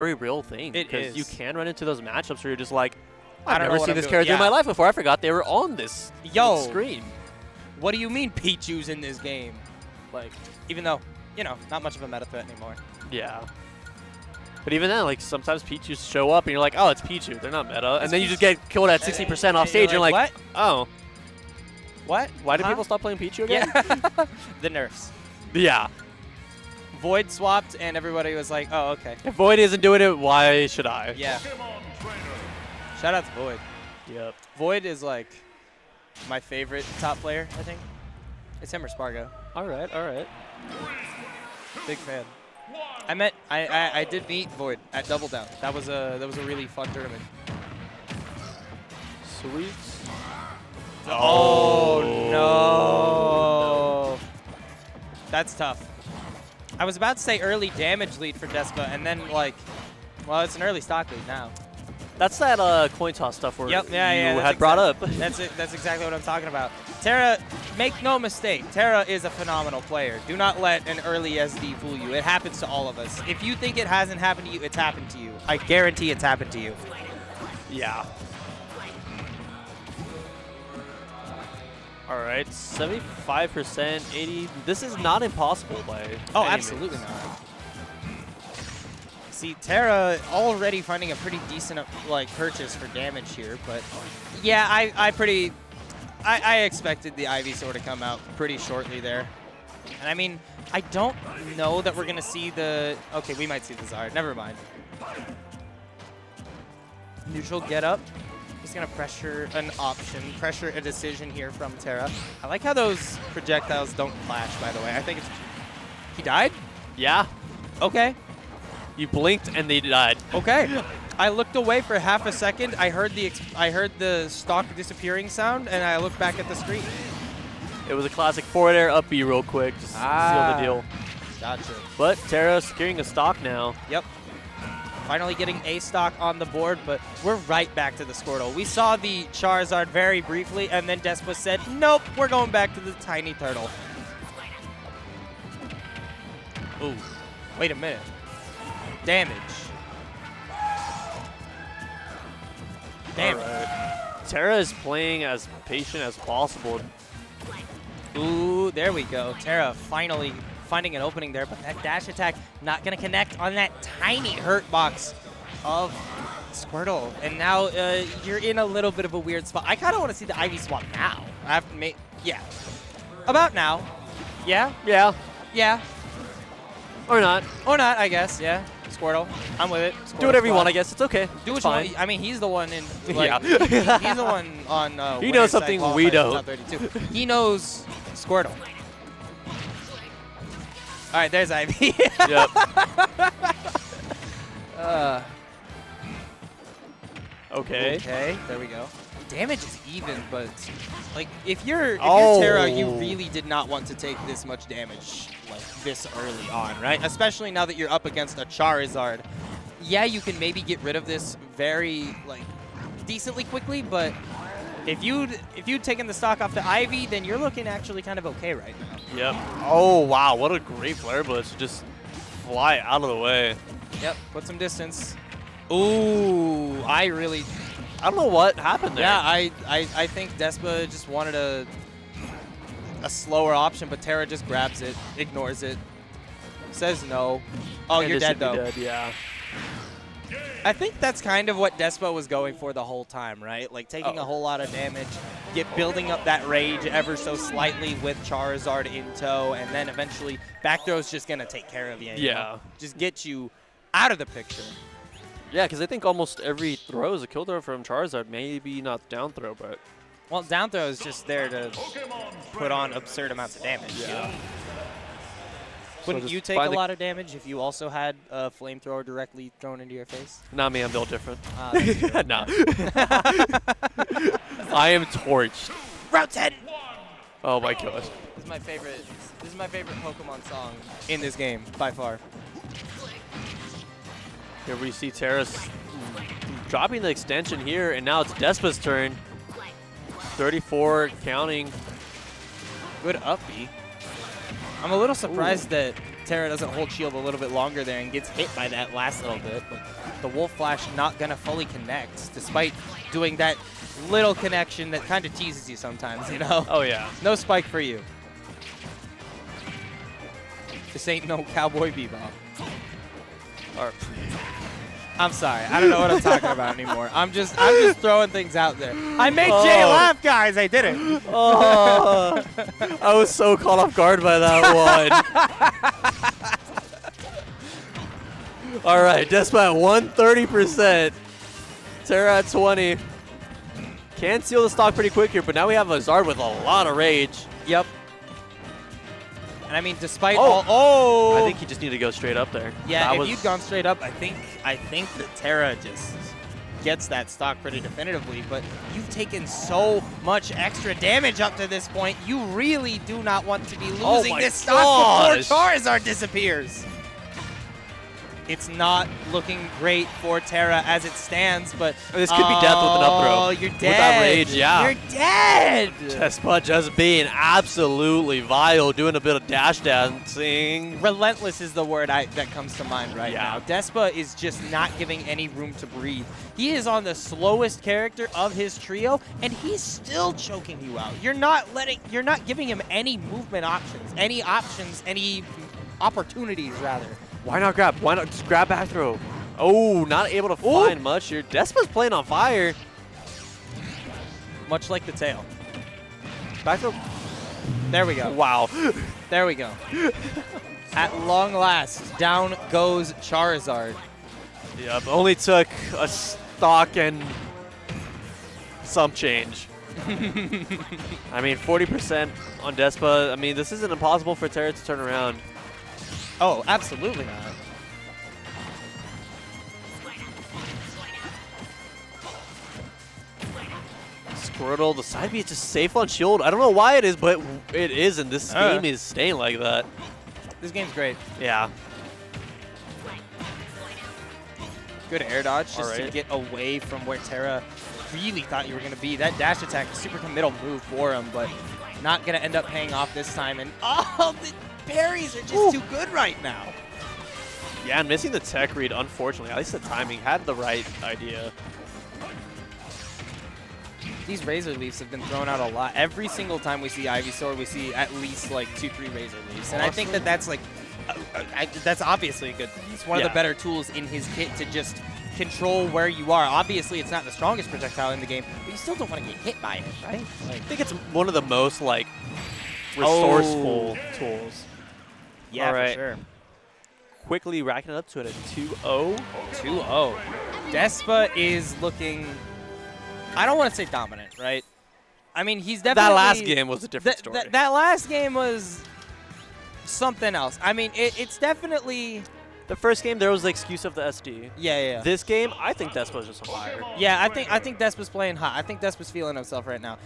very real thing. Because you can run into those matchups where you're just like, I I've don't never seen this character in my life before. I forgot they were on this Yo. screen. What do you mean Pichu's in this game? Like, even though, you know, not much of a meta threat anymore. Yeah. But even then, like sometimes Pichu show up and you're like, oh, it's Pichu. They're not meta. and then you just get killed at 60% off stage. You're like, what? oh, What? why did Huh? people stop playing Pichu again? Yeah. the nerfs. yeah. Void swapped, and everybody was like, oh, okay. If Void isn't doing it, why should I? Yeah. Shout out to Void. Yep. Void is like my favorite top player, I think. It's him or Spargo. All right, all right. Big fan. I met I, I, I did meet Void at Double Down. That was a that was a really fun tournament. Sweet. Oh, no. That's tough. I was about to say early damage lead for Despa, and then like, well, it's an early stock lead now. That's that uh, coin toss stuff where Yep, yeah, you yeah. that's had brought up. That's it. That's exactly what I'm talking about. Terra, make no mistake, Terra is a phenomenal player. Do not let an early SD fool you. It happens to all of us. If you think it hasn't happened to you, it's happened to you. I guarantee it's happened to you. Yeah. All right, 75%, 80. This is not impossible by Oh, absolutely means. not. See, Terra already finding a pretty decent like purchase for damage here, but yeah, I, I pretty, I, I expected the Ivysaur to come out pretty shortly there. And I mean, I don't know that we're gonna see the, okay, we might see the Zard, never mind. Neutral get up. He's gonna pressure an option, pressure a decision here from Terra. I like how those projectiles don't clash, by the way. I think it's, he died? Yeah, Okay. you blinked and they died. Okay. I looked away for half a second. I heard the I heard the stock disappearing sound, and I looked back at the screen. It was a classic forward air up B real quick, just seal Ah. the deal. Gotcha. But Terra securing a stock now. Yep. Finally getting a stock on the board, but we're right back to the Squirtle. We saw the Charizard very briefly, and then Despa said, nope, we're going back to the tiny turtle. Ooh, wait a minute. Damage. Damage. Terra is playing as patient as possible. Ooh, there we go. Terra finally finding an opening there, but that dash attack not going to connect on that tiny hurt box of Squirtle. And now uh, you're in a little bit of a weird spot. I kind of want to see the Ivy swap now. I have to make, yeah. About now. Yeah, Yeah, yeah. or not. Or not, I guess, yeah. Squirtle, I'm with it. Do Squirtle whatever you squad. want, I guess. It's okay. Do It's what fine. you want. I mean, he's the one in. Like, Yeah. he- he's the one on. Uh, He knows something we don't. He knows Squirtle. All right, there's Ivy. yep. uh, Okay. okay, there we go. Damage is even, but like if you're if Oh. you're Terra, you really did not want to take this much damage like this early on, right? Especially now that you're up against a Charizard. Yeah, you can maybe get rid of this very like decently quickly, but if you'd if you'd taken the stock off the Ivy, then you're looking actually kind of okay right now. Yep. Oh, wow. What a great flare blitz. Just fly out of the way. Yep, put some distance. Ooh, I really I don't know what happened there. Yeah, I, I, I think Despa just wanted a a slower option, but Terra just grabs it, ignores it, says no. Oh, And you're dead though. Dead, yeah. I think that's kind of what Despa was going for the whole time, right? Like taking Oh. a whole lot of damage, get building up that rage ever so slightly with Charizard in tow, and then eventually back throw's just gonna take care of you. you know? Yeah. Just get you out of the picture. Yeah, because I think almost every throw is a kill throw from Charizard. Maybe not down throw, but Well, down throw is just there to put on absurd amounts of damage. you know? Wouldn't just you take a lot of damage if you also had a flamethrower directly thrown into your face? not me. I'm built different. Ah, true. no. I am torched. Route 10! Oh my gosh. This is my favorite. This is my favorite Pokemon song in this game by far. Here we see Terra's dropping the extension here, and now it's Despa's turn. 34 counting. Good up B. I'm a little surprised that Terra doesn't hold shield a little bit longer there and gets hit by that last little bit. But the Wolf Flash not going to fully connect, despite doing that little connection that kind of teases you sometimes, you know? Oh, yeah. No spike for you. This ain't no Cowboy Bebop. Or, I'm sorry. I don't know what I'm talking about anymore. I'm just I'm just throwing things out there. I made Jay Oh. laugh, guys. I did it. oh, I was so caught off guard by that one. All right, Despa at 130%. Terra at 20. Can steal the stock pretty quick here, but now we have a Zard with a lot of rage. Yep. And I mean, despite Oh. all, oh, I think he just needed to go straight up there. yeah. That if was- you'd gone straight up, I think I think that Terra just gets that stock pretty definitively. But you've taken so much extra damage up to this point. You really do not want to be Oh losing my this stock gosh. before Charizard disappears. It's not looking great for Terra as it stands, but This could be death with an up throw. Oh, you're With dead. that rage, yeah. You're dead. Despa just being absolutely vile, doing a bit of dash dancing. Relentless is the word I, that comes to mind right Yeah. now. Despa is just not giving any room to breathe. He is on the slowest character of his trio, and he's still choking you out. You're not letting, you're not giving him any movement options, any options, any opportunities rather. Why not grab? Why not just grab back throw? Oh, not able to find much here. Despa's playing on fire. Much like the tail. Back throw. There we go. Wow. There we go. At long last, down goes Charizard. Yep, only took a stock and some change. I mean, 40% on Despa. I mean, this isn't impossible for Terra to turn around. Oh, absolutely not. Squirtle, the side B is just safe on shield. I don't know why it is, but it is, and this Uh. game is staying like that. This game's great. Yeah. Good air dodge just to get away from where Terra really thought you were going to be. That dash attack, super committal move for him, but not going to end up paying off this time. And oh, the parries are just Ooh. too good right now. Yeah, and missing the tech read, unfortunately. At least the timing had the right idea. These Razor Leafs have been thrown out a lot. Every single time we see Ivysaur, we see at least like two, three Razor Leafs. And I think that that's like, uh, uh, I, that's obviously a good thing. It's one of the better tools in his kit to just control where you are. Obviously, it's not the strongest projectile in the game, but you still don't want to get hit by it, right? I think it's one of the most, like, resourceful Oh. tools. Yeah, for sure. Quickly racking it up to it at 2-0. 2-0. Despa is looking, I don't want to say dominant, right? I mean, he's definitely... That last game was a different Th- story. th- that last game was something else. I mean, it, it's definitely... the first game, there was the excuse of the SD. Yeah, yeah, yeah. This game, I think Despa's just on fire. Yeah, I think I think Despa's playing hot. I think Despa's feeling himself right now.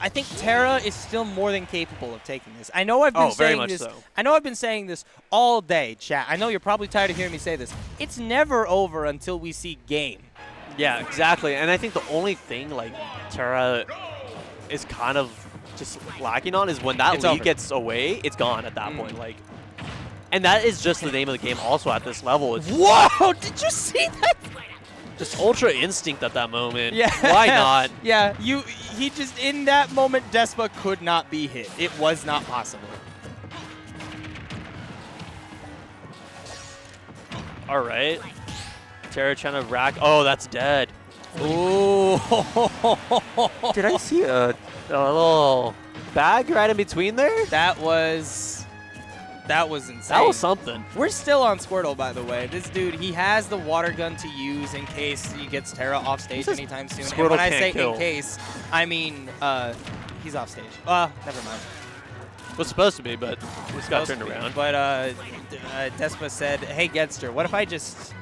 I- think Terra is still more than capable of taking this. I know I've been Oh, very saying much this. so. I know I've been saying this all day, chat. I know you're probably tired of hearing me say this. It's never over until we see game. Yeah, exactly. And I think the only thing, like, Terra is kind of just lacking on is when that It's lead over. gets away, it's gone at that Mm. point. Like, and that is just the name of the game also at this level. It's Whoa! Did you see that? Just ultra instinct at that moment. Yeah. Why not? Yeah, you. He just in that moment, Despa could not be hit. It was not possible. All right. Terra trying to rack. Oh, that's dead. Ooh. Did I see a, a little bag right in between there? That was. That was insane. That was something. We're still on Squirtle, by the way. This dude, he has the water gun to use in case he gets Terra off stage anytime soon. Squirtle and when I say kill? in case, I mean uh, he's off stage. Uh, never mind. Was supposed to be, but just got turned around. But uh, uh, Despa said, "Hey, Gedster, what if I just,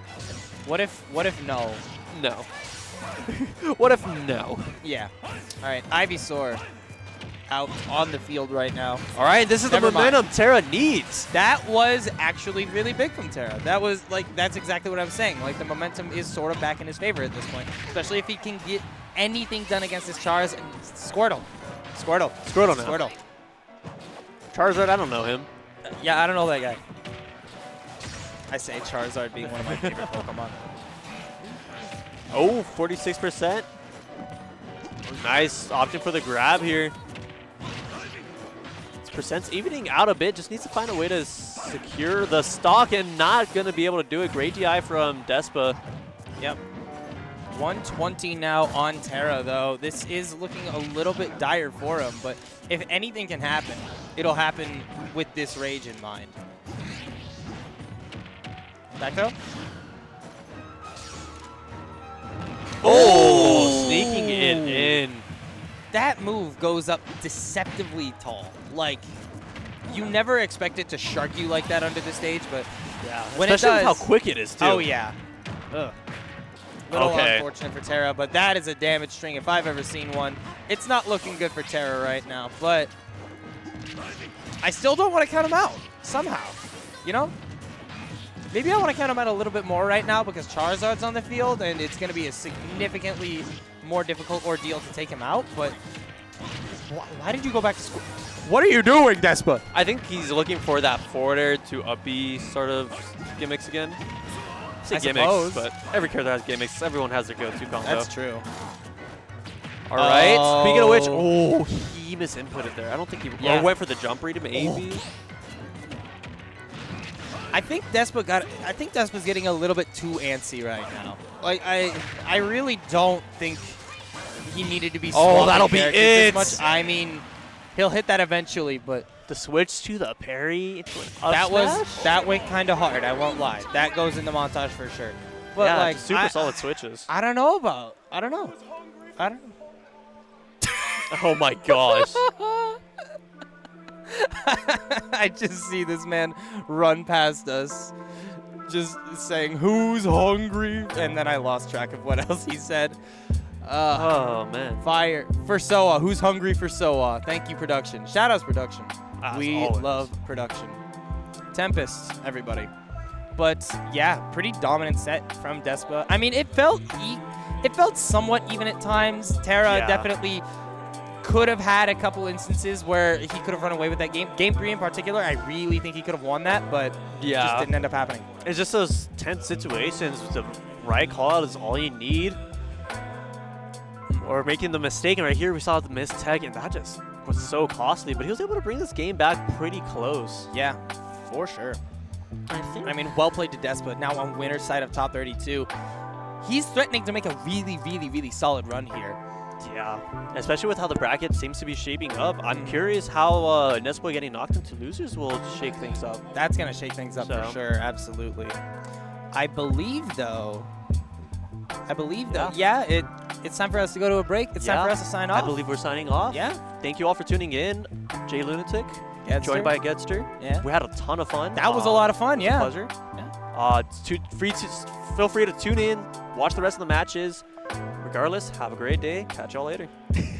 what if, what if no? No. what if no? Yeah. All right, Ivysaur out on the field right now. All right, this is Never the mind. momentum Terra needs. That was actually really big from Terra. That was like that's exactly what I'm saying. Like the momentum is sort of back in his favor at this point, especially if he can get anything done against his Chars and Squirtle. Squirtle. Squirtle now. Squirtle. Charizard, I don't know him. Uh, yeah, I don't know that guy. I say Charizard being one of my favorite Pokemon. Oh, 46%. Nice option for the grab here. Percent's evening out a bit. Just needs to find a way to secure the stock and not going to be able to do it. Great DI from Despa. Yep. 120 now on Terra, though. This is looking a little bit dire for him, but if anything can happen, it'll happen with this Rage in mind. Back throw? Oh, sneaking it in. That move goes up deceptively tall. Like, you never expect it to shark you like that under the stage, but Yeah, When it especially with does- how quick it is, too. Oh, yeah. Ugh. Little Okay. unfortunate for Terra, but that is a damage string if I've ever seen one. It's not looking good for Terra right now, but I still don't want to count him out somehow. You know? Maybe I want to count him out a little bit more right now because Charizard's on the field and it's going to be a significantly more difficult ordeal to take him out, but wh- why did you go back to school? What are you doing, Despa? I think he's looking for that forward air to up B sort of gimmicks again. I say I gimmicks, suppose. but every character has gimmicks. Everyone has their go-to combo. That's true. All right. Speaking of which, Oh. oh, he misinputted there. I don't think he Yeah. went for the jump read maybe. I think Despa got. I think Despa's getting a little bit too antsy right now. Like I, I really don't think he needed to be. Oh, that'll be it. This much. I mean, he'll hit that eventually, but The switch to the parry. into an that was that went kind of hard. I won't lie. That goes in the montage for sure. But yeah, like super I, solid switches. I don't know about. I don't know. I don't. oh my gosh. I just see this man run past us, just saying, "Who's hungry?" And then I lost track of what else he said. Uh, oh man. Fire for Soa. Who's hungry for Soa? Thank you, production. Shoutouts, production. As we always. love production. Tempest, everybody. But yeah, pretty dominant set from Despa. I mean, it felt e- it felt somewhat even at times. Terra Yeah. definitely could have had a couple instances where he could have run away with that game. Game three in particular, I really think he could have won that, but it just didn't end up happening. It's just those tense situations. The right call out is all you need. Or making the mistake, and right here we saw the missed tech, and that just was so costly. But he was able to bring this game back pretty close. Yeah, for sure. I think. I mean, well played to Despa. Now on winner's side of top 32. He's threatening to make a really, really, really solid run here. Yeah, especially with how the bracket seems to be shaping up. I'm curious how uh, Nespo getting knocked into losers will shake things up. That's going to shake things up So. for sure. Absolutely. I believe, though, I believe, though, yeah, it it's time for us to go to a break. It's time for us to sign off. I believe we're signing off. Yeah. Thank you all for tuning in. Jay Lunatic, Gedster. joined by Gedster. Yeah. We had a ton of fun. That was a Uh, lot of fun, yeah. pleasure. Yeah. Uh, too, free to, feel free to tune in, watch the rest of the matches. Regardless, have a great day. Catch y'all later.